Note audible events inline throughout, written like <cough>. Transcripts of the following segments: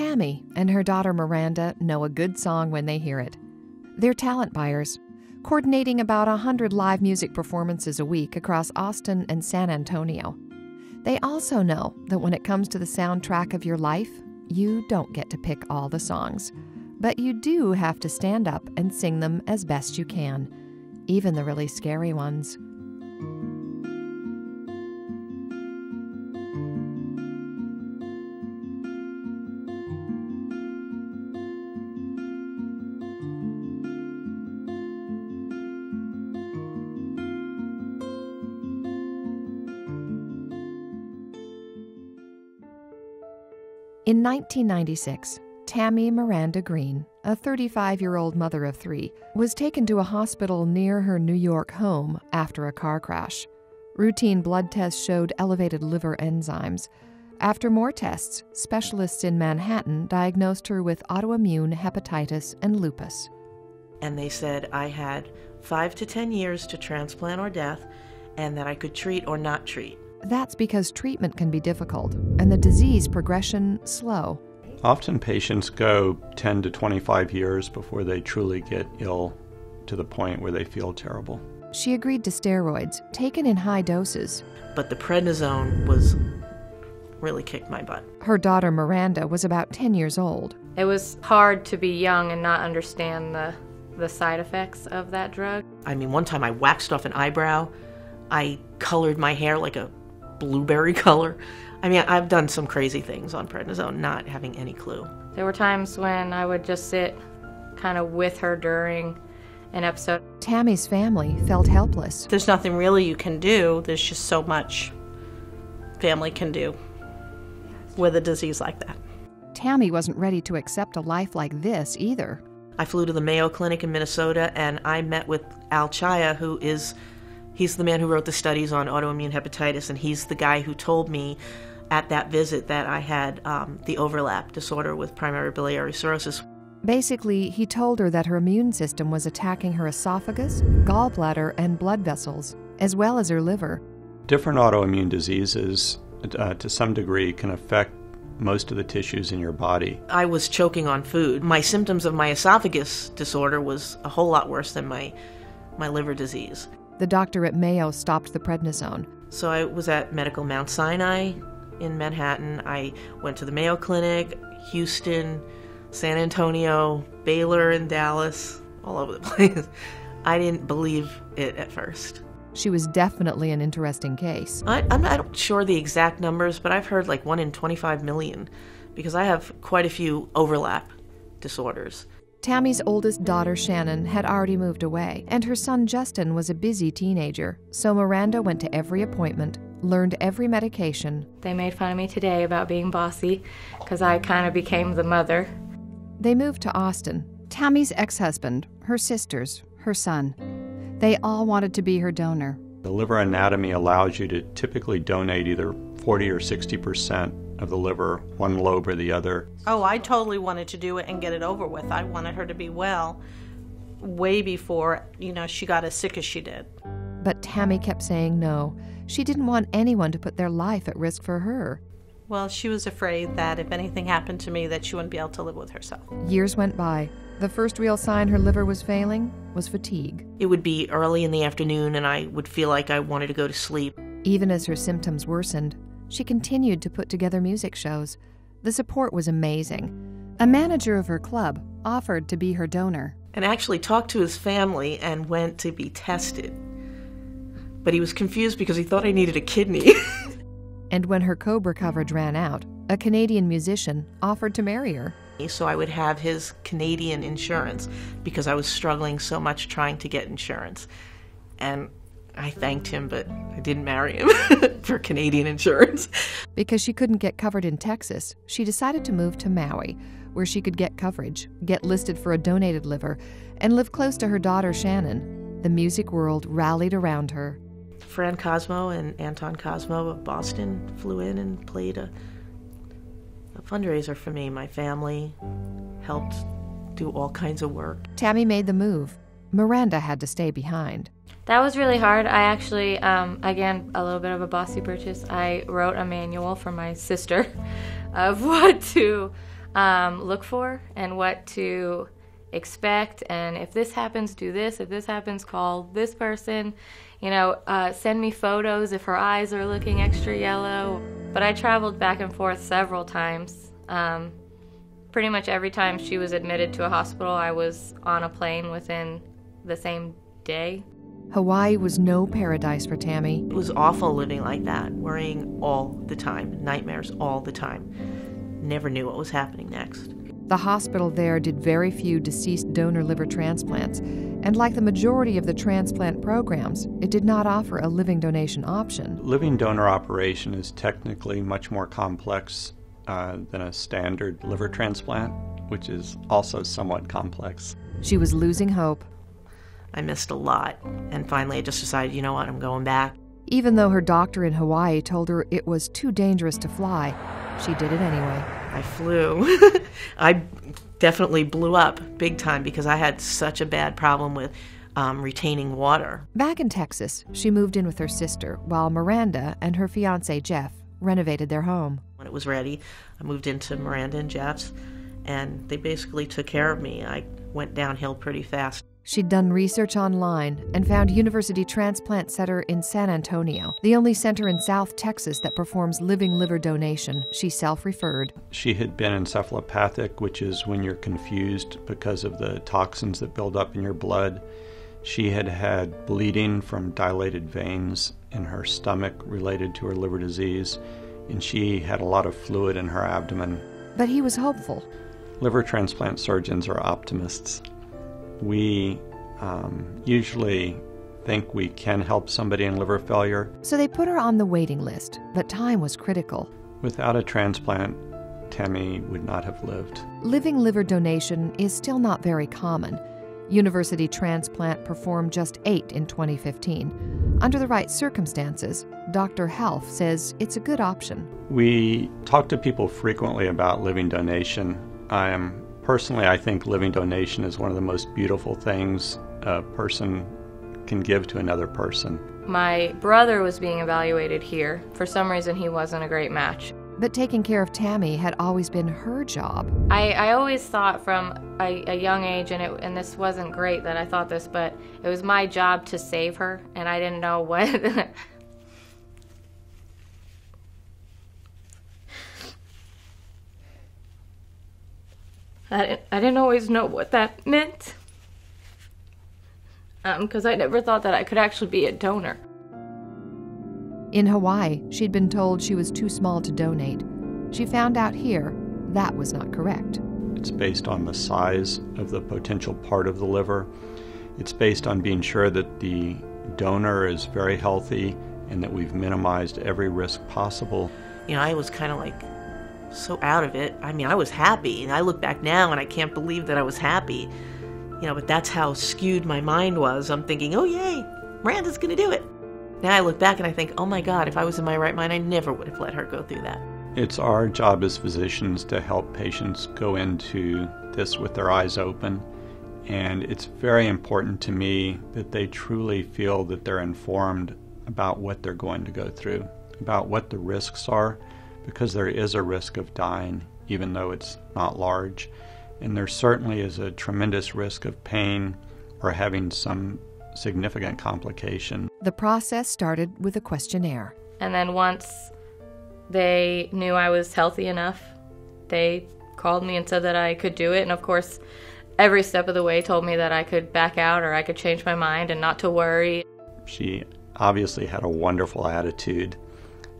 Tammy and her daughter Miranda know a good song when they hear it. They're talent buyers, coordinating about a 100 live music performances a week across Austin and San Antonio. They also know that when it comes to the soundtrack of your life, you don't get to pick all the songs, but you do have to stand up and sing them as best you can, even the really scary ones. In 1996, Tammy Miranda Green, a 35 year old mother of three, was taken to a hospital near her New York home after a car crash. Routine blood tests showed elevated liver enzymes. After more tests, specialists in Manhattan diagnosed her with autoimmune hepatitis and lupus. And they said I had five to 10 years to transplant or death, and that I could treat or not treat. That's because treatment can be difficult and the disease progression slow. Often patients go 10 to 25 years before they truly get ill to the point where they feel terrible. She agreed to steroids, taken in high doses. But the prednisone was really kicked my butt. Her daughter Miranda was about 10 years old. It was hard to be young and not understand the, the side effects of that drug. I mean, one time I waxed off an eyebrow, I colored my hair like a blueberry <laughs> color. I mean, I've done some crazy things on prednisone, not having any clue. There were times when I would just sit kind of with her during an episode. Tammy's family felt helpless. There's nothing really you can do. There's just so much family can do with a disease like that. Tammy wasn't ready to accept a life like this either. I flew to the Mayo Clinic in Minnesota and I met with Al Czaja, who is he's the man who wrote the studies on autoimmune hepatitis, and he's the guy who told me at that visit that I had um, the overlap disorder with primary biliary cirrhosis. Basically, he told her that her immune system was attacking her esophagus, gallbladder, and blood vessels, as well as her liver. Different autoimmune diseases, uh, to some degree, can affect most of the tissues in your body. I was choking on food. My symptoms of my esophagus disorder was a whole lot worse than my my liver disease. The doctor at Mayo stopped the prednisone. So I was at Medical Mount Sinai in Manhattan. I went to the Mayo Clinic, Houston, San Antonio, Baylor, in Dallas, all over the <laughs> place. I didn't believe it at first. She was definitely an interesting case. I, am not sure the exact numbers, but I've heard like 1 in 25 million because I have quite a few overlap disorders. Tammy's oldest daughter, Shannon, had already moved away, and her son, Justin, was a busy teenager, so Miranda went to every appointment, learned every medication. They made fun of me today about being bossy because I kind of became the mother. They moved to Austin. Tammy's ex husband, her sisters, her son. They all wanted to be her donor. The liver anatomy allows you to typically donate either 40 or 60 percent of the liver, one lobe or the other. Oh, I totally wanted to do it and get it over with. I wanted her to be well way before, you know, she got as sick as she did. But Tammy kept saying no. She didn't want anyone to put their life at risk for her. Well, she was afraid that if anything happened to me that she wouldn't be able to live with herself. Years went by. The first real sign her liver was failing was fatigue. It would be early in the afternoon and I would feel like I wanted to go to sleep. Even as her symptoms worsened, she continued to put together music shows. The support was amazing. A manager of her club offered to be her donor. And actually talked to his family and went to be tested. But he was confused because he thought I needed a kidney. <laughs> and when her Cobra coverage ran out, a Canadian musician offered to marry her. So I would have his Canadian insurance because I was struggling so much trying to get insurance. And I thanked him, but I didn't marry him <laughs> for Canadian insurance. Because she couldn't get covered in Texas, she decided to move to Maui, where she could get coverage, get listed for a donated liver, and live close to her daughter Shannon. The music world rallied around her. Fran Cosmo and Anton Cosmo of Boston flew in and played a, a fundraiser for me. My family helped do all kinds of work. Tammy made the move. Miranda had to stay behind. That was really hard. I actually, um, again, a little bit of a bossy purchase. I wrote a manual for my sister <laughs> of what to um, look for and what to expect. And if this happens, do this. If this happens, call this person. You know, uh, send me photos if her eyes are looking extra yellow. But I traveled back and forth several times. Um, pretty much every time she was admitted to a hospital, I was on a plane within the same day. Hawaii was no paradise for Tammy. It was awful living like that, worrying all the time, nightmares all the time. Never knew what was happening next. The hospital there did very few deceased donor liver transplants, and like the majority of the transplant programs, it did not offer a living donation option. Living donor operation is technically much more complex uh, than a standard liver transplant, which is also somewhat complex. She was losing hope. I missed a lot, and finally I just decided, you know what, I'm going back. Even though her doctor in Hawaii told her it was too dangerous to fly, she did it anyway. I flew. <laughs> I definitely blew up big time because I had such a bad problem with um, retaining water. Back in Texas, she moved in with her sister while Miranda and her fiance Jeff renovated their home. When it was ready, I moved into Miranda and Jeff's, and they basically took care of me. I went downhill pretty fast. She'd done research online and found University Transplant Center in San Antonio, the only center in South Texas that performs living liver donation. She self referred. She had been encephalopathic, which is when you're confused because of the toxins that build up in your blood. She had had bleeding from dilated veins in her stomach related to her liver disease, and she had a lot of fluid in her abdomen. But he was hopeful. Liver transplant surgeons are optimists we um, usually think we can help somebody in liver failure. So they put her on the waiting list, but time was critical. Without a transplant, Tammy would not have lived. Living liver donation is still not very common. University Transplant performed just eight in 2015. Under the right circumstances, Dr. Halff says it's a good option. We talk to people frequently about living donation. I am Personally, I think living donation is one of the most beautiful things a person can give to another person. My brother was being evaluated here. For some reason, he wasn't a great match. But taking care of Tammy had always been her job. I, I always thought from a, a young age, and, it, and this wasn't great that I thought this, but it was my job to save her, and I didn't know what <laughs> I didn't, I didn't always know what that meant. Because um, I never thought that I could actually be a donor. In Hawaii, she'd been told she was too small to donate. She found out here that was not correct. It's based on the size of the potential part of the liver. It's based on being sure that the donor is very healthy and that we've minimized every risk possible. You know, I was kind of like so out of it. I mean, I was happy, and I look back now and I can't believe that I was happy. You know, but that's how skewed my mind was. I'm thinking, oh, yay, Miranda's gonna do it. Now I look back and I think, oh my God, if I was in my right mind, I never would have let her go through that. It's our job as physicians to help patients go into this with their eyes open. And it's very important to me that they truly feel that they're informed about what they're going to go through, about what the risks are, because there is a risk of dying, even though it's not large. And there certainly is a tremendous risk of pain or having some significant complication. The process started with a questionnaire. And then once they knew I was healthy enough, they called me and said that I could do it. And of course, every step of the way told me that I could back out or I could change my mind and not to worry. She obviously had a wonderful attitude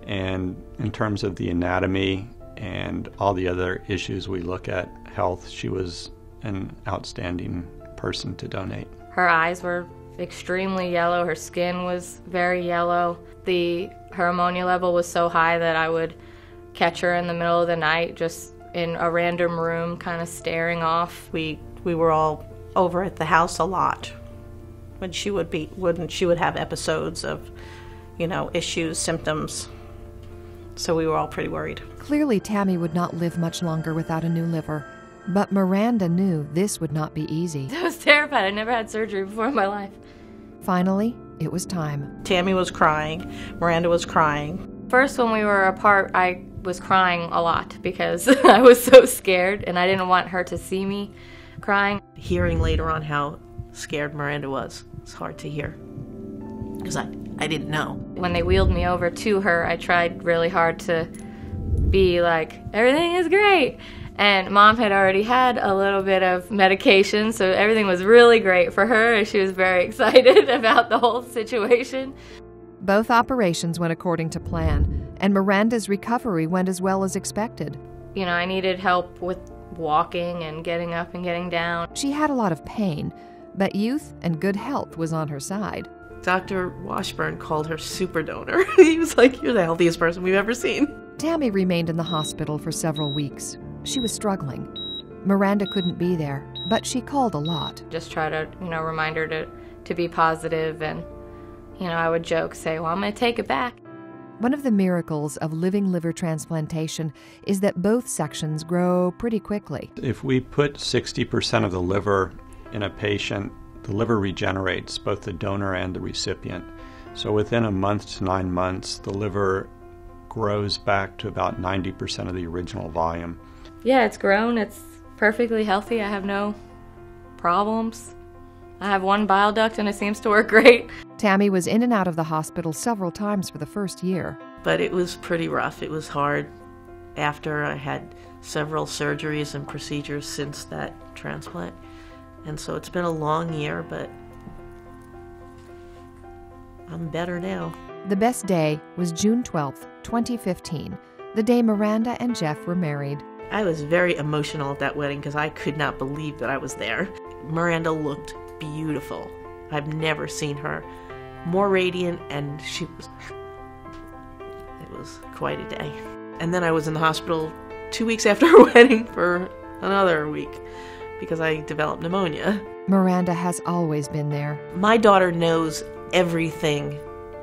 and in terms of the anatomy and all the other issues we look at health, she was an outstanding person to donate. Her eyes were extremely yellow, her skin was very yellow. The her ammonia level was so high that I would catch her in the middle of the night just in a random room kind of staring off. We we were all over at the house a lot when she would be when she would have episodes of you know issues symptoms so we were all pretty worried. Clearly, Tammy would not live much longer without a new liver. But Miranda knew this would not be easy. <laughs> I was terrified. I never had surgery before in my life. Finally, it was time. Tammy was crying. Miranda was crying. First, when we were apart, I was crying a lot because <laughs> I was so scared and I didn't want her to see me crying. Hearing later on how scared Miranda was, it's hard to hear because I, I didn't know. When they wheeled me over to her, I tried really hard to be like, everything is great. And mom had already had a little bit of medication, so everything was really great for her, and she was very <laughs> excited about the whole situation. Both operations went according to plan, and Miranda's recovery went as well as expected. You know, I needed help with walking and getting up and getting down. She had a lot of pain, but youth and good health was on her side. Dr. Washburn called her super donor. <laughs> he was like, You're the healthiest person we've ever seen. Tammy remained in the hospital for several weeks. She was struggling. Miranda couldn't be there, but she called a lot. Just try to, you know, remind her to, to be positive and, you know, I would joke, say, well, I'm going to take it back. One of the miracles of living liver transplantation is that both sections grow pretty quickly. If we put 60% of the liver in a patient, the liver regenerates, both the donor and the recipient. So within a month to nine months, the liver grows back to about 90% of the original volume. Yeah, it's grown. It's perfectly healthy. I have no problems. I have one bile duct and it seems to work <laughs> great. Tammy was in and out of the hospital several times for the first year. But it was pretty rough. It was hard after I had several surgeries and procedures since that transplant. And so it's been a long year, but I'm better now. The best day was June 12th, 2015, the day Miranda and Jeff were married. I was very emotional at that wedding because I could not believe that I was there. Miranda looked beautiful. I've never seen her more radiant, and she was. It was quite a day. And then I was in the hospital two weeks after <laughs> her wedding for another week because I developed pneumonia. Miranda has always been there. My daughter knows everything,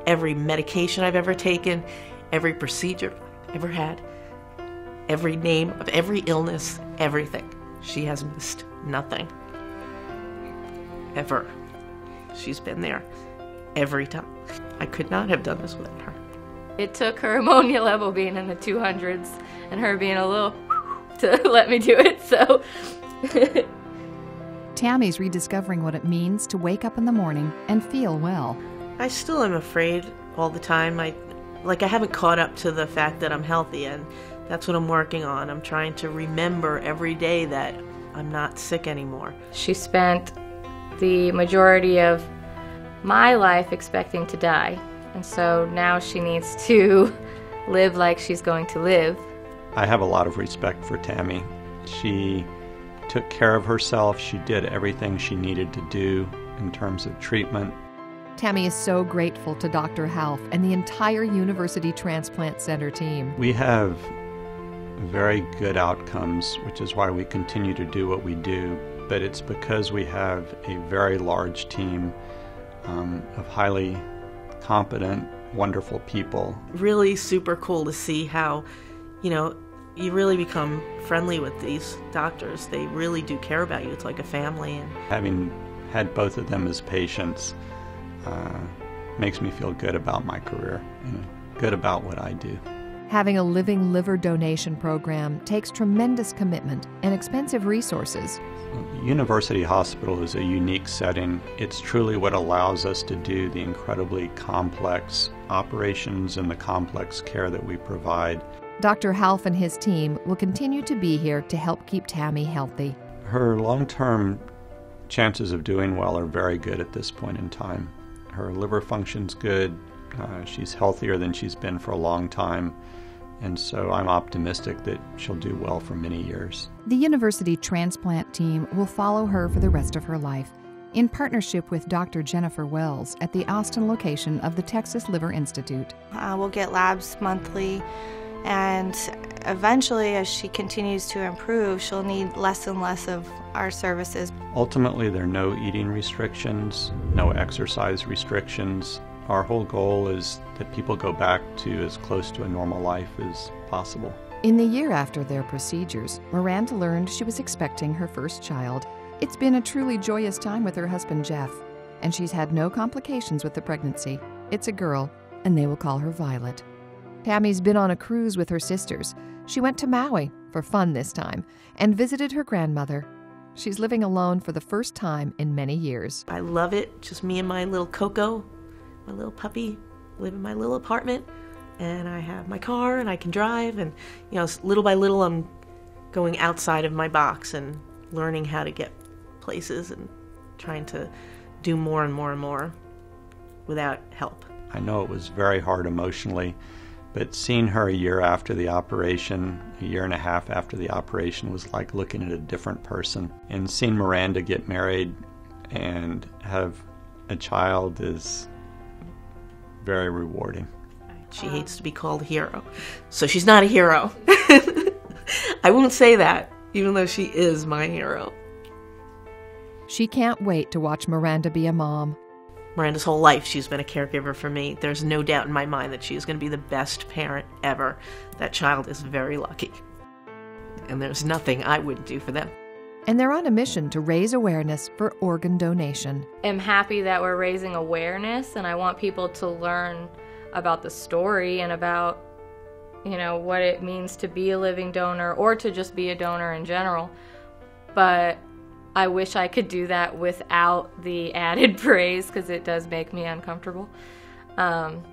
every medication I've ever taken, every procedure I've ever had, every name of every illness, everything. She has missed nothing. Ever. She's been there every time. I could not have done this without her. It took her ammonia level being in the 200s and her being a little <laughs> to let me do it, so. <laughs> Tammy's rediscovering what it means to wake up in the morning and feel well. I still am afraid all the time. I like I haven't caught up to the fact that I'm healthy and that's what I'm working on. I'm trying to remember every day that I'm not sick anymore. She spent the majority of my life expecting to die. And so now she needs to <laughs> live like she's going to live. I have a lot of respect for Tammy. She took care of herself. She did everything she needed to do in terms of treatment. Tammy is so grateful to Dr. Halff and the entire University Transplant Center team. We have very good outcomes, which is why we continue to do what we do, but it's because we have a very large team um, of highly competent, wonderful people. Really super cool to see how, you know, you really become friendly with these doctors. They really do care about you. It's like a family. And having had both of them as patients uh, makes me feel good about my career and good about what I do. Having a living liver donation program takes tremendous commitment and expensive resources. University Hospital is a unique setting. It's truly what allows us to do the incredibly complex operations and the complex care that we provide. Dr. Halff and his team will continue to be here to help keep Tammy healthy. Her long term chances of doing well are very good at this point in time. Her liver function's good, uh, she's healthier than she's been for a long time. And so I'm optimistic that she'll do well for many years. The university transplant team will follow her for the rest of her life in partnership with Dr. Jennifer Wells at the Austin location of the Texas Liver Institute. Uh, we'll get labs monthly, and eventually, as she continues to improve, she'll need less and less of our services. Ultimately, there are no eating restrictions, no exercise restrictions, our whole goal is that people go back to as close to a normal life as possible. In the year after their procedures, Miranda learned she was expecting her first child. It's been a truly joyous time with her husband Jeff, and she's had no complications with the pregnancy. It's a girl, and they will call her Violet. Tammy's been on a cruise with her sisters. She went to Maui for fun this time and visited her grandmother. She's living alone for the first time in many years. I love it. Just me and my little Coco, my little puppy, live in my little apartment. And I have my car and I can drive. And, you know, little by little, I'm going outside of my box and learning how to get places and trying to do more and more and more without help. I know it was very hard emotionally, but seeing her a year after the operation, a year and a half after the operation, was like looking at a different person. And seeing Miranda get married and have a child is very rewarding. She hates to be called a hero, so she's not a hero. <laughs> I won't say that, even though she is my hero. She can't wait to watch Miranda be a mom. Miranda's whole life, she's been a caregiver for me. There's no doubt in my mind that she is going to be the best parent ever. That child is very lucky. And there's nothing I wouldn't do for them. And they're on a mission to raise awareness for organ donation. I'm happy that we're raising awareness, and I want people to learn about the story and about, you know, what it means to be a living donor or to just be a donor in general. But I wish I could do that without the added <laughs> praise because it does make me uncomfortable. Um,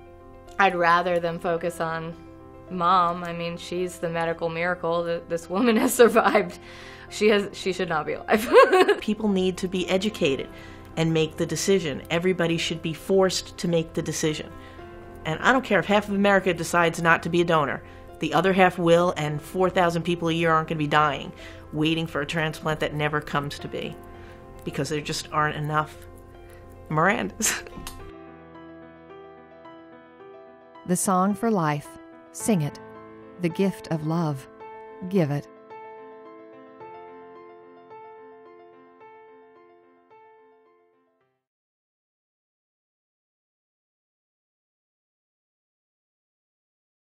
I'd rather them focus on mom. I mean, she's the medical miracle that this woman <laughs> has survived. She has she should not be alive. <laughs> People need to be educated and make the decision. Everybody should be forced to make the decision. And I don't care if half of America decides not to be a donor. The other half will, and 4,000 people a year aren't going to be dying waiting for a transplant that never comes to be because there just aren't enough Mirandas. <laughs> the song for life. Sing it. The gift of love. Give it.